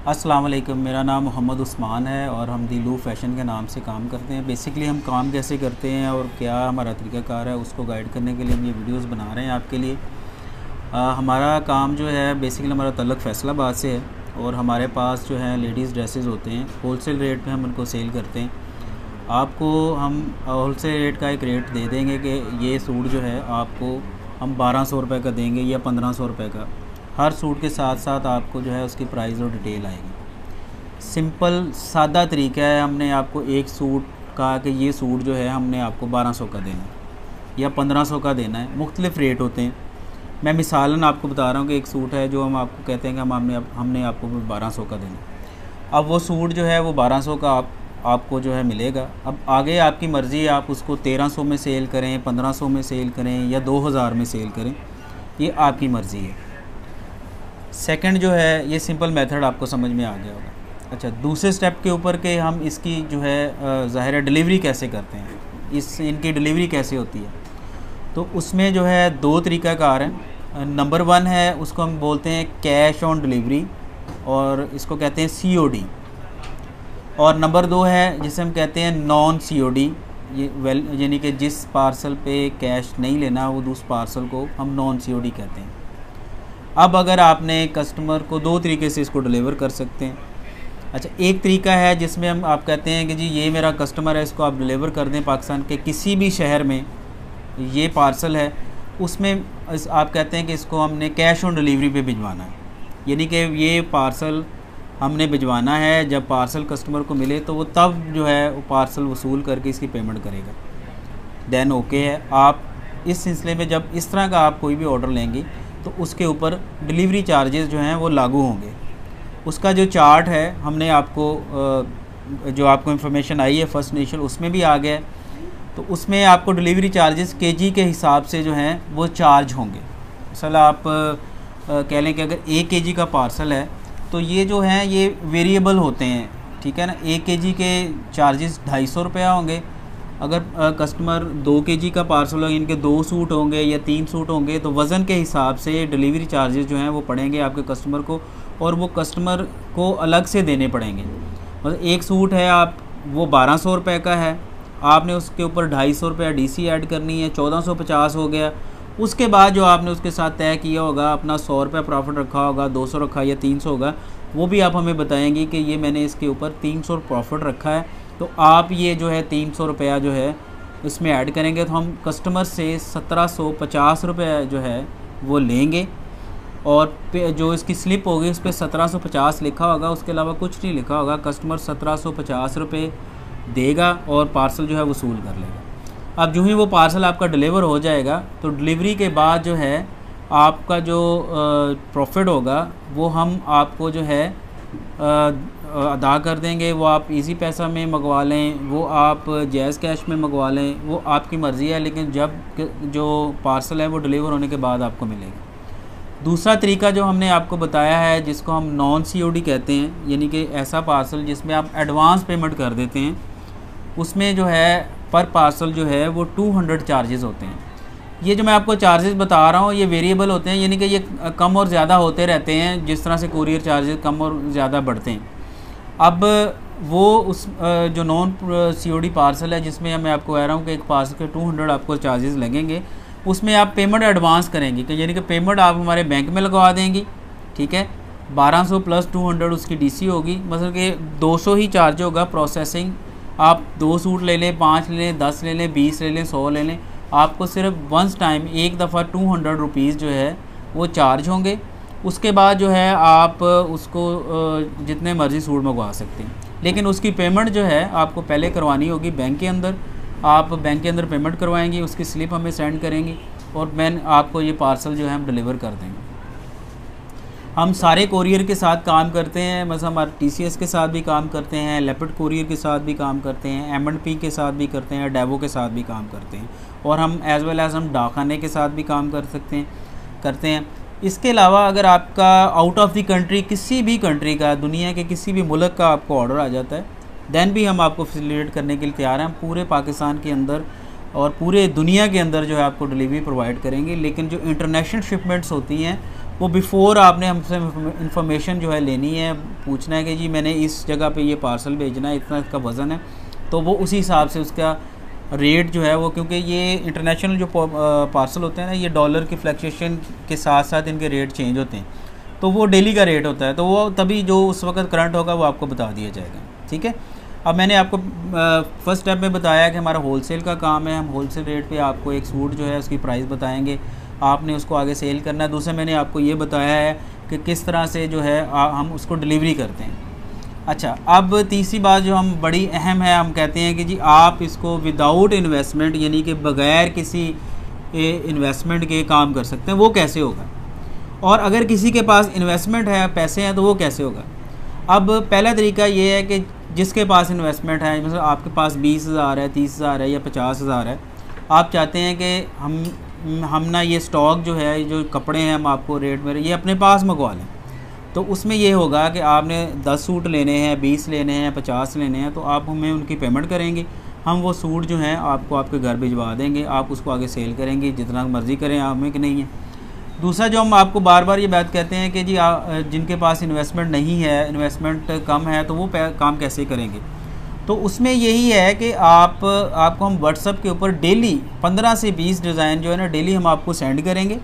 अस्सलाम वालेकुम मेरा नाम मोहम्मद उस्मान है और हम दिलू फ़ैशन के नाम से काम करते हैं। बेसिकली हम काम कैसे करते हैं और क्या हमारा तरीक़ाकार है उसको गाइड करने के लिए हम ये वीडियोस बना रहे हैं आपके लिए। आ, हमारा काम जो है बेसिकली हमारा तलक फैसलाबाद से है और हमारे पास जो है लेडीज़ ड्रेसेस होते हैं होल सेल रेट पर हम उनको सेल करते हैं। आपको हम होल सेल रेट का एक रेट दे देंगे कि ये सूट जो है आपको हम बारह सौ रुपये का देंगे या पंद्रह सौ रुपये का। हर सूट के साथ साथ आपको जो है उसकी प्राइस और डिटेल आएगी। सिंपल सादा तरीका है, हमने आपको एक सूट कहा कि ये सूट जो है हमने आपको 1200 का देना है या 1500 का देना है, मुख्तलिफ़ रेट होते हैं। मैं मिसालन आपको बता रहा हूँ कि एक सूट है जो हम आपको कहते हैं कि हम हमने हमने आपको बारह सौ का देना अब वो सूट जो है वो बारह सौ का आप, आपको जो है मिलेगा। अब आगे आपकी मर्ज़ी आप उसको तेरह सौ में सेल करें, पंद्रह सौ में सेल करें या दो हज़ार में सेल करें, ये आपकी मर्ज़ी है। सेकंड जो है, ये सिंपल मेथड आपको समझ में आ गया होगा। अच्छा दूसरे स्टेप के ऊपर के हम इसकी जो है ज़ाहिर है डिलीवरी कैसे करते हैं? इस, इनकी डिलीवरी कैसे होती है? तो उसमें जो है दो तरीका कार है नंबर वन है, उसको हम बोलते हैं कैश ऑन डिलीवरी और इसको कहते हैं सीओडी और नंबर दो है, जिसे हम कहते हैं नॉन सीओडी ये वेल यानी कि जिस पार्सल पे कैश नहीं लेना, वो दूस पार्सल को हम नॉन सीओडी कहते हैं। अब अगर आपने कस्टमर को दो तरीके से इसको डिलीवर कर सकते हैं। अच्छा एक तरीका है जिसमें हम, आप कहते हैं कि जी, ये मेरा कस्टमर है, इसको आप डिलीवर कर दें पाकिस्तान के किसी भी शहर में, ये पार्सल है, उसमें आप कहते हैं कि इसको हमने कैश ऑन डिलीवरी पे भिजवाना है। यानी कि ये पार्सल हमने भिजवाना है, जब पार्सल कस्टमर को मिले तो वो तब जो है, वो पार्सल वसूल करके इसकी पेमेंट करेगा। देन ओके है, आप इस सिलसिले में जब इस तरह का आप कोई भी ऑर्डर लेंगे तो उसके ऊपर डिलीवरी चार्जेस जो हैं वो लागू होंगे। उसका जो चार्ट है, हमने आपको जो आपको इन्फॉर्मेशन आई है फ़र्स्ट नेशन उसमें भी आ गया तो उसमें आपको डिलीवरी चार्जेस केजी के हिसाब से जो हैं, वो चार्ज होंगे। असल आप कह लें कि अगर एक के का पार्सल है तो ये जो हैं, ये वेरिएबल होते हैं, ठीक है ना? एक के के चार्जेस ढाई सौ रुपया होंगे अगर कस्टमर दो के जी का पार्सल होगा, इनके दो सूट होंगे या तीन सूट होंगे तो वज़न के हिसाब से डिलीवरी चार्जेस जो हैं, वो पड़ेंगे आपके कस्टमर को और वो कस्टमर को अलग से देने पड़ेंगे। मतलब एक सूट है आप, वो बारह सौ रुपये का है। आपने उसके ऊपर ढाई सौ रुपया डी सी ऐड करनी है, चौदह सौ पचास हो गया। उसके बाद जो आपने उसके साथ तय किया होगा, अपना सौ रुपये प्रॉफिट रखा होगा, दो सौ रखा या तीन सौ होगा, वो भी आप हमें बताएँगे कि ये मैंने इसके ऊपर तीन सौ प्रॉफिट रखा है। तो आप ये जो है तीन सौ रुपया जो है इसमें ऐड करेंगे तो हम कस्टमर से सत्रह सौ पचास रुपये जो है वो लेंगे। और जो इसकी स्लिप होगी, उस पर सत्रह सौ पचास लिखा होगा, उसके अलावा कुछ नहीं लिखा होगा। कस्टमर सत्रह सौ पचास रुपये देगा और पार्सल जो है वसूल कर लेगा। अब जो ही वो पार्सल आपका डिलीवर हो जाएगा तो डिलीवरी के बाद जो है आपका जो प्रॉफिट होगा, वो हम आपको जो है अदा कर देंगे, वो आप इजी पैसा में मंगवा लें, वो आप जैज़ कैश में मंगवा लें, वो आपकी मर्ज़ी है, लेकिन जब जो पार्सल है वो डिलीवर होने के बाद आपको मिलेगा। दूसरा तरीका जो हमने आपको बताया है, जिसको हम नॉन सीओडी कहते हैं, यानी कि ऐसा पार्सल जिसमें आप एडवांस पेमेंट कर देते हैं, उसमें जो है पर पार्सल जो है, वो 200 चार्जेस होते हैं। ये जो मैं आपको चार्जेस बता रहा हूँ, ये वेरिएबल होते हैं, यानी कि ये कम और ज़्यादा होते रहते हैं, जिस तरह से कुरियर चार्जेस कम और ज़्यादा बढ़ते हैं। अब वो उस जो नॉन सीओडी पार्सल है, जिसमें मैं आपको कह रहा हूँ कि एक पार्सल के 200 आपको चार्जेस लगेंगे, उसमें आप पेमेंट एडवांस करेंगे, कि यानी कि पेमेंट आप हमारे बैंक में लगवा देंगी, ठीक है? 1200 प्लस 200 उसकी डीसी होगी मतलब कि 200 ही चार्ज होगा प्रोसेसिंग आप दो सूट ले लें, पाँच ले लें, दस ले लें, बीस ले लें, सौ ले लें, आपको सिर्फ़ वंस टाइम एक दफ़ा टू हंड्रेड रुपीज़ जो है, वो चार्ज होंगे। उसके बाद जो है आप उसको जितने मर्ज़ी सूट मंगवा सकते हैं। लेकिन उसकी पेमेंट जो है आपको पहले करवानी होगी बैंक के अंदर। आप बैंक के अंदर पेमेंट करवाएँगे, उसकी स्लिप हमें सेंड करेंगी और मैं आपको ये पार्सल जो है हम डिलीवर कर देंगे। हम सारे कोरियर के साथ काम करते हैं मतलब हमारे टी के साथ भी काम करते हैं लेपट कोरियर के साथ भी काम करते हैं एम के साथ भी करते हैं डेवो के साथ भी काम करते हैं। और हम एज़ वेल एज़ हम डाखाने के साथ भी काम कर सकते हैं, करते हैं। इसके अलावा अगर आपका आउट ऑफ़ द कंट्री किसी भी कंट्री का, दुनिया के किसी भी मुल्क का आपको ऑर्डर आ जाता है दैन भी हम आपको फैसिलिटेट करने के लिए तैयार हैं। पूरे पाकिस्तान के अंदर और पूरे दुनिया के अंदर जो है आपको डिलीवरी प्रोवाइड करेंगे। लेकिन जो इंटरनेशनल शिपमेंट्स होती हैं, वो बिफ़ोर आपने हमसे इंफॉर्मेशन जो है लेनी है, पूछना है कि जी मैंने इस जगह पे ये पार्सल भेजना है, इतना इसका वज़न है तो वो उसी हिसाब से उसका रेट जो है वो, क्योंकि ये इंटरनेशनल जो पार्सल होते हैं ना, ये डॉलर की फ्लैक्चुएशन के साथ साथ इनके रेट चेंज होते हैं। तो वो डेली का रेट होता है तो वो तभी जो उस वक्त करंट होगा, वो आपको बता दिया जाएगा, ठीक है? अब मैंने आपको फ़र्स्ट स्टेप में बताया कि हमारा होलसेल का काम है, हम होलसेल रेट पे आपको एक सूट जो है, उसकी प्राइस बताएँगे, आपने उसको आगे सेल करना है। दूसरा मैंने आपको ये बताया है कि किस तरह से जो है हम उसको डिलीवरी करते हैं। अच्छा अब तीसरी बात जो हम बड़ी अहम है, हम कहते हैं कि जी आप इसको विदाउट इन्वेस्टमेंट यानी कि बग़ैर किसी इन्वेस्टमेंट के काम कर सकते हैं, वो कैसे होगा? और अगर किसी के पास इन्वेस्टमेंट है, पैसे हैं तो वो कैसे होगा? अब पहला तरीका ये है कि जिसके पास इन्वेस्टमेंट है मतलब आपके पास बीस हज़ार है, तीस हज़ार है या पचास हज़ार है, आप चाहते हैं कि हम हम ना ये स्टॉक जो है, जो कपड़े हैं, हम आपको रेट में, ये अपने पास मंगवा लें। तो उसमें ये होगा कि आपने दस सूट लेने हैं बीस लेने हैं पचास लेने हैं तो आप हमें उनकी पेमेंट करेंगे। हम वो सूट जो हैं आपको आपके घर भिजवा देंगे आप उसको आगे सेल करेंगे जितना मर्ज़ी करें आप में कि नहीं है। दूसरा जो हम आपको बार बार ये बात कहते हैं कि जी आ, जिनके पास इन्वेस्टमेंट नहीं है इन्वेस्टमेंट कम है तो वो काम कैसे करेंगे? तो उसमें यही है कि आप आपको हम व्हाट्सअप के ऊपर डेली 15 से 20 डिज़ाइन जो है ना डेली हम आपको सेंड करेंगे।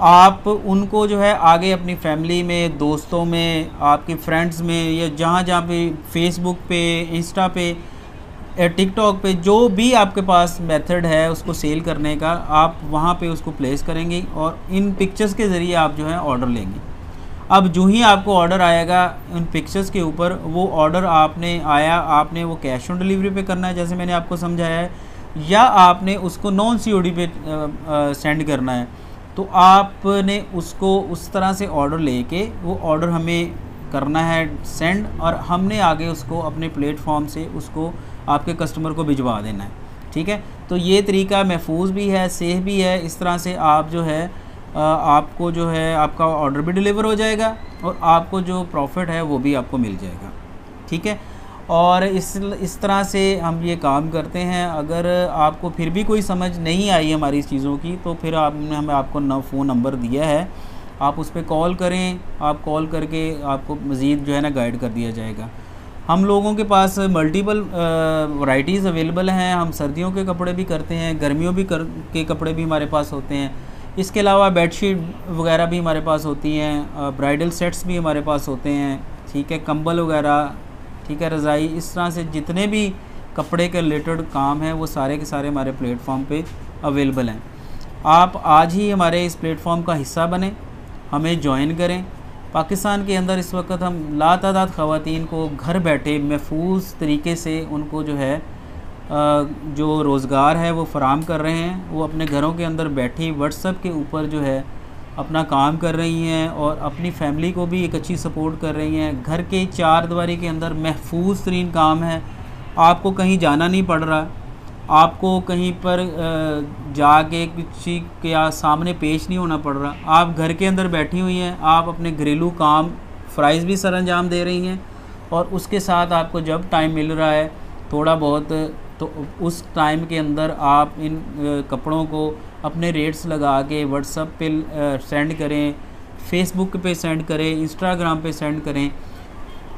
आप उनको जो है आगे अपनी फैमिली में, दोस्तों में, आपके फ्रेंड्स में, या जहाँ जहाँ पे फेसबुक पे इंस्टा पे टिकटॉक पे, जो भी आपके पास मेथड है उसको सेल करने का, आप वहाँ पे उसको प्लेस करेंगे और इन पिक्चर्स के ज़रिए आप जो है ऑर्डर लेंगे। अब जो ही आपको ऑर्डर आएगा उन पिक्चर्स के ऊपर, वो ऑर्डर आपने आया, आपने वो कैश ऑन डिलीवरी पे करना है, जैसे मैंने आपको समझाया है, या आपने उसको नॉन सी पे सेंड करना है। तो आपने उसको उस तरह से ऑर्डर लेके, वो ऑर्डर हमें करना है सेंड और हमने आगे उसको अपने प्लेटफॉर्म से उसको आपके कस्टमर को भिजवा देना है, ठीक है? तो ये तरीका महफूज भी है सेफ़ भी है, इस तरह से आप जो है आपको जो है, आपका ऑर्डर भी डिलीवर हो जाएगा और आपको जो प्रॉफिट है वो भी आपको मिल जाएगा, ठीक है? और इस इस तरह से हम ये काम करते हैं। अगर आपको फिर भी कोई समझ नहीं आई हमारी चीज़ों की तो फिर आपने, हमें आपको न, फ़ोन नंबर दिया है। आप उस पर कॉल करें, आप कॉल करके आपको मज़ीद जो है ना गाइड कर दिया जाएगा। हम लोगों के पास मल्टीपल वैरायटीज़ अवेलेबल हैं। हम सर्दियों के कपड़े भी करते हैं, गर्मियों भी कर, के कपड़े भी हमारे पास होते हैं। इसके अलावा बेडशीट वगैरह भी हमारे पास होती हैं ब्राइडल सेट्स भी हमारे पास होते हैं, ठीक है? कंबल वगैरह ठीक है रज़ाई, इस तरह से जितने भी कपड़े के रिलेटेड काम हैं, वो सारे के सारे हमारे प्लेटफॉर्म पे अवेलेबल हैं। आप आज ही हमारे इस प्लेटफॉर्म का हिस्सा बने, हमें ज्वाइन करें। पाकिस्तान के अंदर इस वक्त हम लातादाद ख़वान को घर बैठे महफूज तरीके से उनको जो है जो रोज़गार है वो फ़राम कर रहे हैं। वो अपने घरों के अंदर बैठी व्हाट्सअप के ऊपर जो है अपना काम कर रही हैं और अपनी फैमिली को भी एक अच्छी सपोर्ट कर रही हैं। घर के चार दीवारी के अंदर महफूज तरीन काम है। आपको कहीं जाना नहीं पड़ रहा। आपको कहीं पर जाके किसी के सामने पेश नहीं होना पड़ रहा। आप घर के अंदर बैठी हुई हैं। आप अपने घरेलू काम फ़्राइज़ भी सर अंजाम दे रही हैं। और उसके साथ आपको जब टाइम मिल रहा है, थोड़ा बहुत तो उस टाइम के अंदर आप इन कपड़ों को अपने रेट्स लगा के व्हाट्सअप पे सेंड करें फेसबुक पे सेंड करें इंस्टाग्राम पे सेंड करें।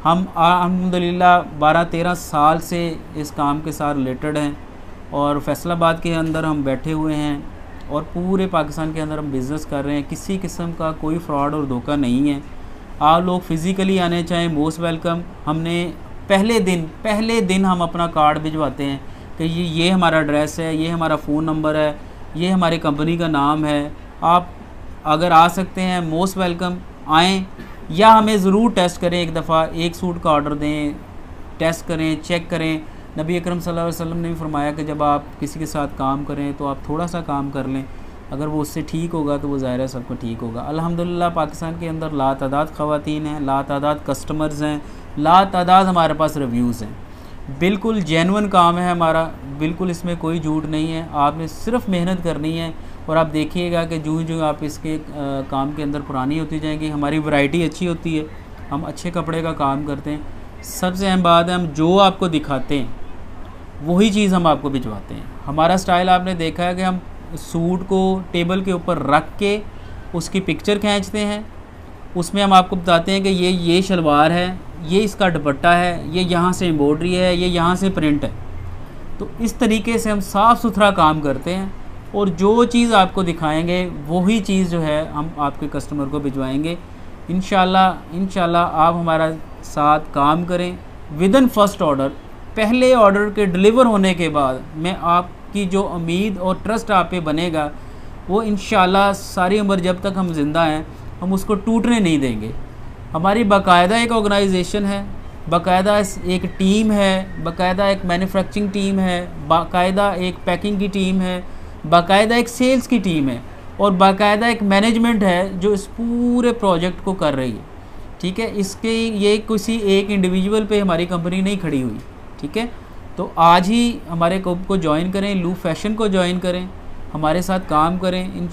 हम अलहमदिल्ला बारह तेरह साल से इस काम के साथ रिलेटेड हैं और फैसलाबाद के अंदर हम बैठे हुए हैं और पूरे पाकिस्तान के अंदर हम बिज़नेस कर रहे हैं। किसी किस्म का कोई फ्रॉड और धोखा नहीं है। आप लोग फ़िज़िकली आने चाहें मोस्ट वेलकम हमने पहले दिन पहले दिन हम अपना कार्ड भिजवाते हैं। कि ये ये हमारा एड्रेस है, ये हमारा फ़ोन नंबर है, ये हमारी कंपनी का नाम है। आप अगर आ सकते हैं मोस्ट वेलकम आएँ या हमें ज़रूर टेस्ट करें एक दफ़ा, एक सूट का ऑर्डर दें टेस्ट करें चेक करें। नबी अकरम सल्लल्लाहु अलैहि वसल्लम ने भी फरमाया कि जब आप किसी के साथ काम करें तो आप थोड़ा सा काम कर लें। अगर वो उससे ठीक होगा तो वो ज़ाहिर है सबको ठीक होगा। अल्हम्दुलिल्लाह, पाकिस्तान के अंदर ला तादाद ख़वातीन हैं ला तादाद कस्टमर्स हैं ला तादाद हमारे पास रिव्यूज़ हैं। बिल्कुल जेनवन काम है हमारा बिल्कुल इसमें कोई झूठ नहीं है आपने सिर्फ़ मेहनत करनी है और आप देखिएगा कि जो जो आप इसके आ, काम के अंदर पुरानी होती जाएँगी हमारी वैरायटी अच्छी होती है हम अच्छे कपड़े का काम करते हैं। सबसे अहम बात है हम जो आपको दिखाते हैं वही चीज़ हम आपको भिजवाते हैं। हमारा स्टाइल आपने देखा है कि हम सूट को टेबल के ऊपर रख के उसकी पिक्चर खींचते हैं उसमें हम आपको बताते हैं कि ये ये शलवार है ये इसका दुपट्टा है, ये यहाँ से एम्ब्रॉयडरी है, ये यहाँ से प्रिंट है। तो इस तरीके से हम साफ़ सुथरा काम करते हैं और जो चीज़ आपको दिखाएँगे, वही चीज़ जो है हम आपके कस्टमर को भिजवाएँगे। इन इन आप हमारा साथ काम करें। विद इन फ़र्स्ट ऑर्डर पहले ऑर्डर के डिलीवर होने के बाद मैं आपकी जो उम्मीद और ट्रस्ट आप पे बनेगा, वो इन सारी उम्र जब तक हम ज़िंदा हैं, हम उसको टूटने नहीं देंगे। हमारी बाकायदा एक ऑर्गेनाइजेशन है, बाकायदा एक टीम है, बाकायदा एक मैन्युफैक्चरिंग टीम है, बाकायदा एक पैकिंग की टीम है, बाकायदा एक सेल्स की टीम है और बाकायदा एक मैनेजमेंट है जो इस पूरे प्रोजेक्ट को कर रही है। ठीक है? इसके ये किसी एक इंडिविजुअल पे हमारी कंपनी नहीं खड़ी हुई। ठीक है? तो आज ही हमारे कोप को ज्वाइन करें लू फ़ैशन को ज्वाइन करें, हमारे साथ काम करें in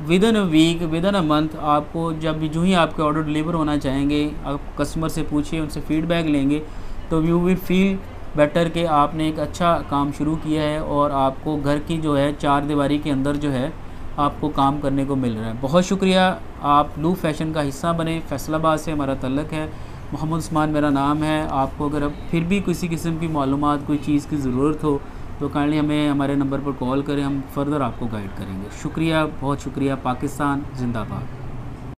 within a week within a month आपको जब जो ही आपके ऑर्डर डिलीवर होना चाहेंगे, आप कस्टमर से पूछिए, उनसे फीडबैक लेंगे तो यू विल फील बेटर कि आपने एक अच्छा काम शुरू किया है और आपको घर की जो है, चार दीवारी के अंदर जो है, आपको काम करने को मिल रहा है। बहुत शुक्रिया, आप लू फ़ैशन का हिस्सा बने, फैसलाबाद से हमारा तल्लक है। मोहम्मद उस्मान मेरा नाम है, आपको अगर अब फिर भी किसी किस्म की मालूम कोई चीज़ की ज़रूरत हो तो काइंडली हमें हमारे नंबर पर कॉल करें, हम फर्दर आपको गाइड करेंगे। शुक्रिया, बहुत शुक्रिया। पाकिस्तान, जिंदाबाद।